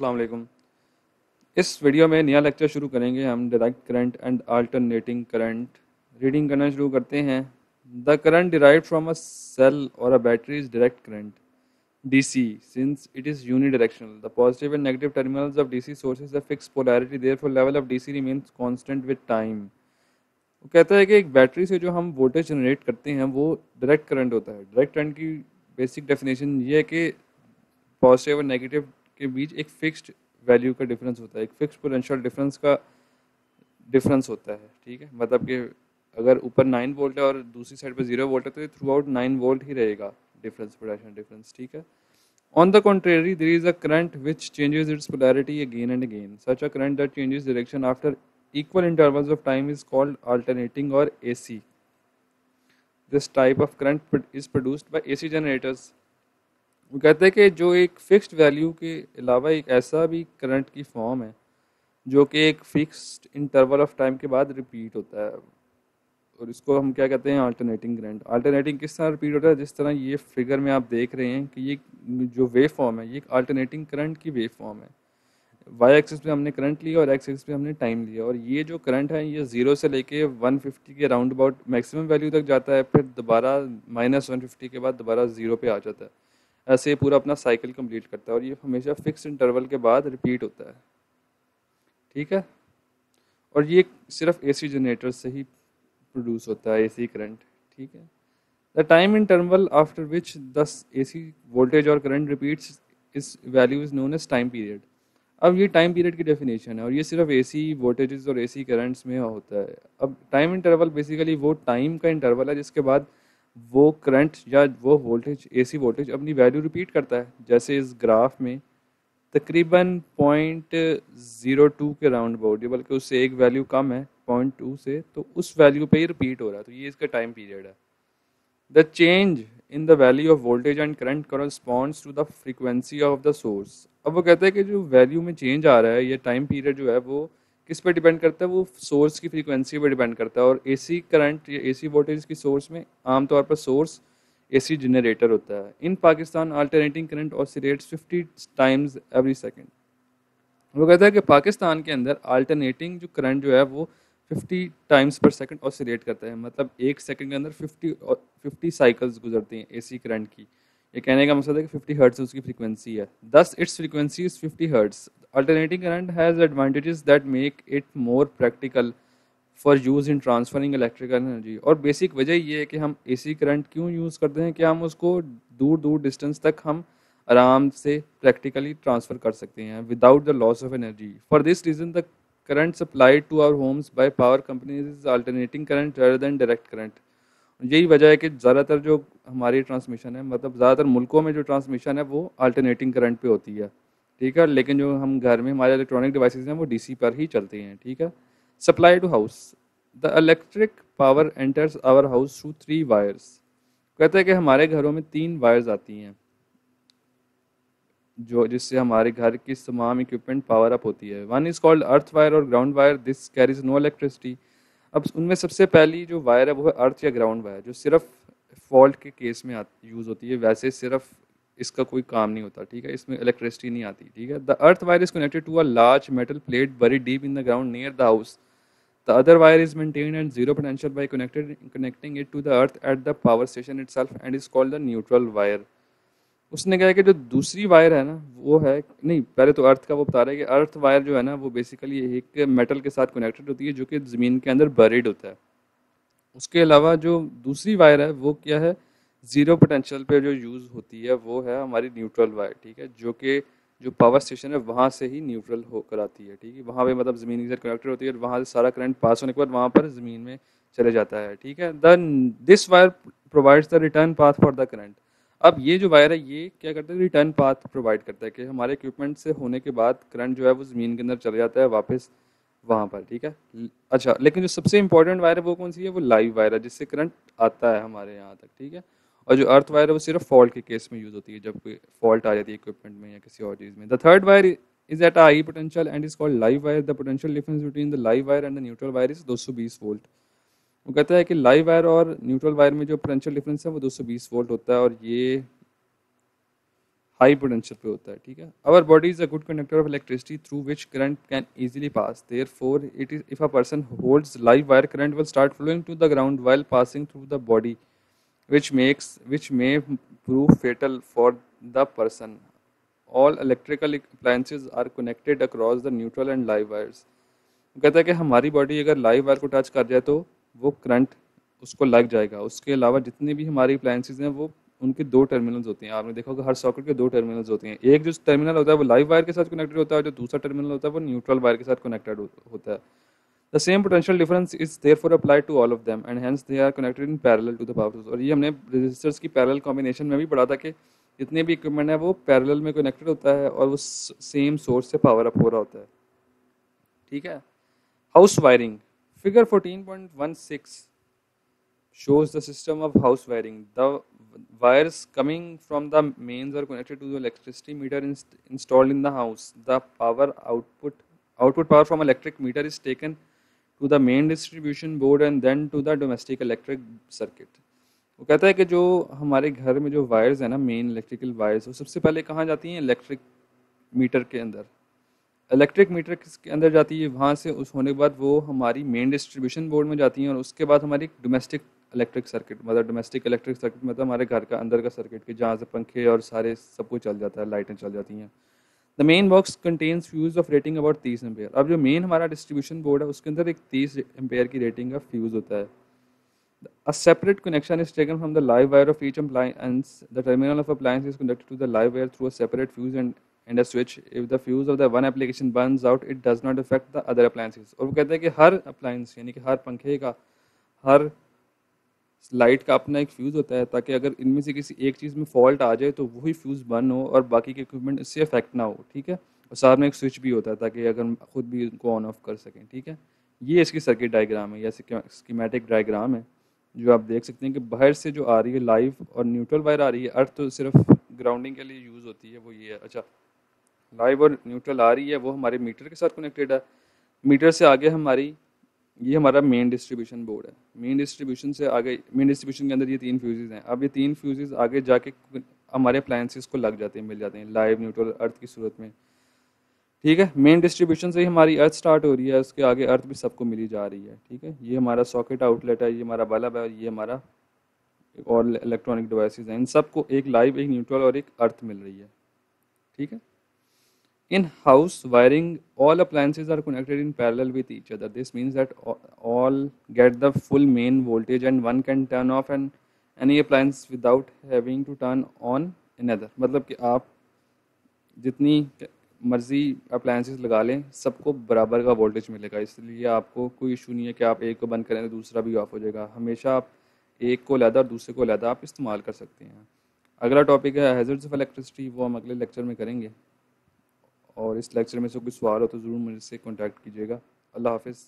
वालेकुम इस वीडियो में नया लेक्चर शुरू करेंगे हम direct current and alternating current reading करना शुरू करते हैं the current derive from a cell और a battery is direct current DC since it is unidirectional. The positive and negative terminals of DC sources have fixed polarity. Therefore, level of DC remains constant with time. वो कहता है कि एक battery से जो हम voltage generate करते हैं वो डायरेक्ट करंट होता है डायरेक्ट करंट की बेसिक डेफिनेशन ये है कि पॉजिटिव और नेगेटिव के बीच एक फिक्स्ड वैल्यू का डिफरेंस होता है एक फिक्स पोटेंशियल डिफरेंस का डिफरेंस होता है ठीक है मतलब कि अगर ऊपर नाइन वोल्ट है और दूसरी साइड पर ज़ीरो वोल्ट है तो थ्रू आउट नाइन वोल्ट ही रहेगा डिफरेंस पोटेंशियल डिफरेंस ठीक है On the contrary, there is a current which changes its polarity again and again. Such a current that changes direction after equal intervals of time is called alternating or AC. This type of current is produced by AC generators. वो कहते हैं कि जो एक fixed value के अलावा एक ऐसा भी करंट की फॉर्म है, जो कि एक फिक्स्ड इंटरवल ऑफ़ टाइम के बाद रिपीट होता है। और इसको हम क्या कहते हैं? अल्टरनेटिंग करंट अल्टरनेटिंग किस तरह रिपीट होता है? जिस तरह ये फिगर में आप देख रहे हैं कि ये जो वेव फॉर्म है, ये एक अल्टरनेटिंग करंट की वेव फॉर्म है। वाई एक्सिस पे हमने करंट लिया और एक्स एक्सिस पे हमने टाइम लिया। और ये जो करंट है, ये ज़ीरो से लेके 150 के राउंड अबाउट मैक्सिमम वैल्यू तक जाता है, फिर दोबारा माइनस वन के बाद दोबारा ज़ीरो पे आ जाता है। ऐसे पूरा अपना साइकिल कंप्लीट करता है और ये हमेशा फिक्स इंटरवल के बाद रिपीट होता है। ठीक है? और ये सिर्फ़ एसी जनरेटर से ही प्रोड्यूस होता है एसी करंट ठीक है? The time interval after which this AC voltage और current repeats its value is known as time period अब ये टाइम पीरियड की डेफिनेशन है और ये सिर्फ़ एसी वोल्टेजेस और एसी करंट्स में होता है। अब टाइम इंटरवल बेसिकली वो टाइम का इंटरवल है जिसके बाद वो करंट या वो वोल्टेज एसी वोल्टेज अपनी वैल्यू रिपीट करता है। जैसे इस ग्राफ में तकरीबन पॉइंट ज़ीरो टू के राउंड अबाउट बल्कि उससे एक वैल्यू कम है पॉइंट टू से तो उस वैल्यू पे ही रिपीट हो रहा है। तो ये इसका टाइम पीरियड है। The change in the value of voltage and current corresponds to the frequency of the source अब वो कहते हैं कि जो वैल्यू में चेंज आ रहा है, ये टाइम पीरियड जो है, वो किस पे डिपेंड करता है? वो सोर्स की फ्रीक्वेंसी पे डिपेंड करता है। और एसी करंट या एसी वोल्टेज की सोर्स में आमतौर पर सोर्स एसी जनरेटर होता है। इन पाकिस्तान अल्टरनेटिंग करंट और ऑसिलेट्स 50 टाइम्स एवरी सेकंड वो कहता है कि पाकिस्तान के अंदर अल्टरनेटिंग जो करंट जो है, वो 50 टाइम्स पर सेकंड ऑसिलेट करता है। मतलब एक सेकंड के अंदर 50 50 साइकिल्स गुजरती हैं एसी करंट की। ये कहने का मकसद है कि 50 हर्ट्स उसकी फ्रीक्वेंसी है। दस its frequency is 50 hertz alternating current has advantages that make it more practical for use in transferring electrical energy और बेसिक वजह ये है कि हम एसी करंट क्यों यूज़ करते हैं कि हम उसको दूर दूर डिस्टेंस तक हम आराम से प्रैक्टिकली ट्रांसफ़र कर सकते हैं without the loss of energy for this reason the current supplied to our homes by power companies is alternating current rather than direct current यही वजह है कि ज़्यादातर जो हमारी ट्रांसमिशन है मतलब ज़्यादातर मुल्कों में जो ट्रांसमिशन है, वो अल्टरनेटिंग करंट पे होती है। ठीक है? लेकिन जो हम घर में हमारे इलेक्ट्रॉनिक डिवाइसेज हैं, वो डीसी पर ही चलते हैं, ठीक है? Supply to house the electric power enters our house through three wires कहते हैं कि हमारे घरों में तीन वायर्स आती हैं, जो, जिससे हमारे घर की तमाम इक्विपमेंट पावर अप होती है। One is called earth wire और ground wire this carries no electricity अब उनमें सबसे पहली जो वायर है, वो है अर्थ या ग्राउंड वायर जो सिर्फ़ फॉल्ट के केस में यूज़ होती है। वैसे सिर्फ़ इसका कोई काम नहीं होता, ठीक है? इसमें इलेक्ट्रिसिटी नहीं आती, ठीक है? The earth wire is connected to a large metal plate very deep in the ground near the house the other wire is maintained and zero potential by connected connecting it to the earth at the power station itself and is called the neutral wire उसने कहा कि जो दूसरी wire है ना, वो है, नहीं, पहले तो अर्थ का वो बता रहा है कि अर्थ वायर जो है ना, वो बेसिकली एक मेटल के साथ कनेक्टेड होती है जो कि ज़मीन के अंदर बरीड होता है। उसके अलावा जो दूसरी वायर है, वो क्या है? ज़ीरो पोटेंशियल पे जो यूज़ होती है, वो है हमारी न्यूट्रल वायर ठीक है? जो कि, जो पावर स्टेशन है, वहाँ से ही न्यूट्रल होकर आती है, ठीक है? वहाँ पे मतलब ज़मीन के कनेक्टेड होती है और वहाँ से सारा करंट पास होने के बाद वहाँ पर ज़मीन में चले जाता है, ठीक है? The this wire provides the return path for the current अब ये जो वायर है, ये क्या करता है? रिटर्न पाथ प्रोवाइड करता है कि हमारे इक्विपमेंट से होने के बाद करंट जो है, वो ज़मीन के अंदर चले जाता है, वापस वहाँ पर, ठीक है? अच्छा लेकिन जो सबसे इंपॉर्टेंट वायर है, वो कौन सी है? वो लाइव वायर है, जिससे करंट आता है हमारे यहाँ तक, ठीक है? और जो अर्थ वायर है वो सिर्फ़ फॉल्ट के केस में यूज़ होती है, जब कोई फॉल्ट आ जाती है इक्विपमेंट में या किसी और चीज़ में। The third wire is at high potential and is called live wire the potential difference between the live wire and the neutral wire is 220 volt वो कहता है कि लाइव वायर और न्यूट्रल वायर में जो पोटेंशियल डिफरेंस है वो 220 volt होता है और ये हाई पोटेंशियल पे होता है, ठीक है? Our body is a good conductor of electricity through which current can easily pass therefore it is if a person holds live wire current will start flowing to the ground while passing through the body which makes, which may prove fatal for the person. All electrical appliances are connected across the neutral and live wires. कहता है कि हमारी body अगर live wire को touch कर जाए तो वो करंट उसको लग जाएगा। उसके अलावा जितने भी हमारी अप्लाइंसेज हैं, वो उनके दो टर्मिनल्स होते हैं। आपने देखा होगा हर सॉकेट के दो टर्मिनल्स होते हैं। एक जो टर्मिनल होता है, वो लाइव वायर के साथ कनेक्टेड होता है जो दूसरा टर्मिनल होता है, वो न्यूट्रल वायर के साथ कनेक्टेड होता है। The same potential difference is there for apply to all of them and hence they are connected in parallel to the power source और ये हमने रजिस्टर्स की पैरेलल कॉम्बिनेशन में भी पढ़ा था कि जितने भी इक्विपमेंट है वो पैरेलल में कनेक्टेड होता है और वो सेम सोर्स से पावर अप हो रहा होता है। ठीक है? House wiring figure 14.16 shows the system of house wiring the wires coming from the mains are connected to the electricity meter installed in the house the power output output power from electric meter is taken to the main distribution board and then to the domestic electric circuit. वो कहता है कि जो हमारे घर में जो wires है ना मेन इलेक्ट्रिकल वायर्स वो सबसे पहले कहाँ जाती हैं? इलेक्ट्रिक मीटर के अंदर। इलेक्ट्रिक मीटर के अंदर जाती है? वहाँ से उस होने के बाद वो हमारी मेन डिस्ट्रीब्यूशन बोर्ड में जाती हैं और उसके बाद हमारी डोमेस्टिक इलेक्ट्रिक सर्किट मतलब डोमेस्टिक इलेक्ट्रिक सर्किट मतलब हमारे घर का, अंदर का सर्किट के जहाँ से पंखे और सारे सब कुछ चल जाता है, लाइटें चल जाती हैं। The main box contains fuse of rating about तीस एम्पेयर अब जो मेन हमारा डिस्ट्रीब्यूशन बोर्ड है, उसके अंदर एक तीस एम्पेयर की रेटिंग का फ्यूज होता है। A separate connection is taken from the live wire of each appliance the terminal of appliance is conducted to the live wire through a separate fuse and and a switch if the fuse of the one application burn out it does not effect the other appliances और वो कहते हैं कि हर appliance यानी कि हर पंखे का, हर light का अपना एक फ्यूज़ होता है ताकि अगर इनमें से किसी एक चीज़ में फॉल्ट आ जाए तो वही फ्यूज़ बर्न हो और बाकी के इक्विपमेंट इससे अफेक्ट ना हो, ठीक है? और साथ में एक स्विच भी होता है ताकि अगर खुद भी इनको ऑन ऑफ़ कर सकें, ठीक है? ये इसकी सर्किट डायग्राम है, या स्कीमेटिक डायग्राम है, जो आप देख सकते हैं कि बाहर से जो आ रही है लाइव और न्यूट्रल वायर आ रही है, अर्थ तो सिर्फ़ ग्राउंडिंग के लिए यूज़ होती है, वो ये है। अच्छा लाइव और न्यूट्रल आ रही है, वो हमारे मीटर के साथ कनेक्टेड है। मीटर से आगे हमारी ये हमारा मेन डिस्ट्रीब्यूशन बोर्ड है। मेन डिस्ट्रीब्यूशन से आगे मेन डिस्ट्रीब्यूशन के अंदर ये तीन फ्यूजेज हैं। अब ये तीन फ्यूजेज आगे जाके हमारे अप्लायंसेस को लग जाते हैं, मिल जाते हैं लाइव न्यूट्रल अर्थ की सूरत में। ठीक है? मेन डिस्ट्रीब्यूशन से ही हमारी अर्थ स्टार्ट हो रही है, उसके आगे अर्थ भी सबको मिली जा रही है। ठीक है? ये हमारा सॉकेट आउटलेट है, ये हमारा बल्ब है, ये हमारा और इलेक्ट्रॉनिक डिवाइसेस हैं। इन सबको एक लाइव एक न्यूट्रल और एक अर्थ मिल रही है। ठीक है? In house wiring all appliances are connected in parallel with each other this means that all get the full main voltage and one can turn off an any appliance without having to turn on another मतलब कि आप जितनी मर्ज़ी appliances लगा लें सबको बराबर का वोल्टेज मिलेगा इसलिए आपको कोई इशू नहीं है कि आप एक को बंद करें तो दूसरा भी ऑफ़ हो जाएगा हमेशा आप एक को लहदा और दूसरे को लहदा आप इस्तेमाल कर सकते हैं अगला टॉपिक है हैजर्ड्स ऑफ़ इलेक्ट्रिसिटी वो हम अगले लेक्चर में करेंगे और इस लेक्चर में से कोई सवाल हो तो ज़रूर मुझसे कॉन्टैक्ट कीजिएगा। अल्लाह हाफिज़।